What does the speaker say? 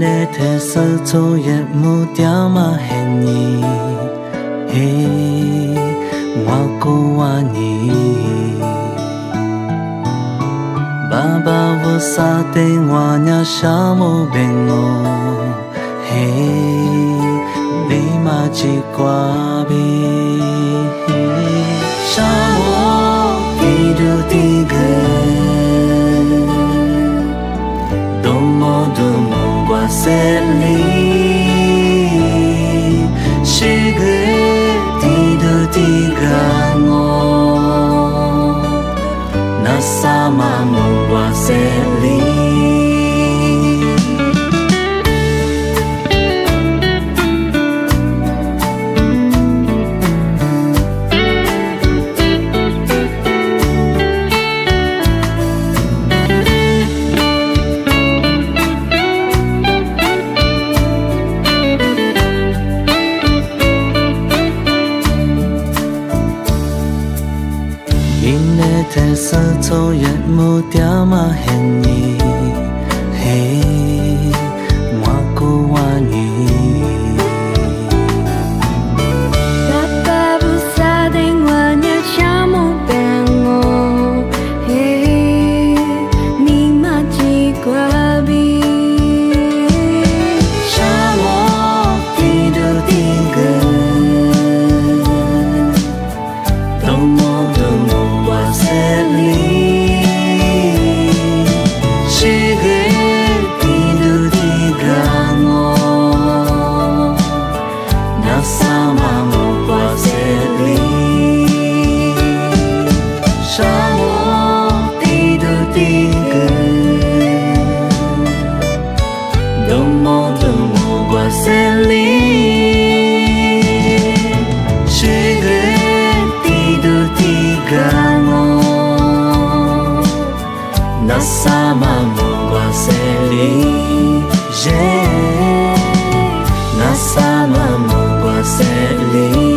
내 태설 조의 무뎌마 했니 vô sa tê ngoa nhà xa mô bề ngô hê bê mà chỉ qua bê xa mô kỳ đô tì gê đông mô đô mô qua xe lê 嘿，你嘛只挂 shalom tidu tiga domo domo guaseli chega tidu tiga mo nasa mamo guaseli je nasa mamo guaseli